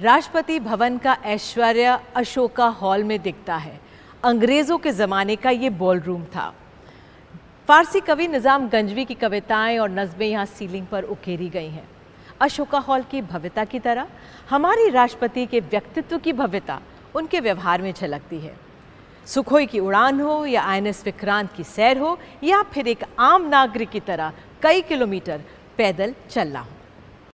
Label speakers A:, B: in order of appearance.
A: राष्ट्रपति भवन का ऐश्वर्य अशोका हॉल में दिखता है। अंग्रेज़ों के ज़माने का ये बॉल रूम था। फारसी कवि निज़ाम गंजवी की कविताएँ और नज़में यहाँ सीलिंग पर उकेरी गई हैं। अशोका हॉल की भव्यता की तरह हमारी राष्ट्रपति के व्यक्तित्व की भव्यता उनके व्यवहार में झलकती है। सुखोई की उड़ान हो या आईएनएस विक्रांत की सैर हो या फिर एक आम नागरिक की तरह कई किलोमीटर पैदल चलना हो।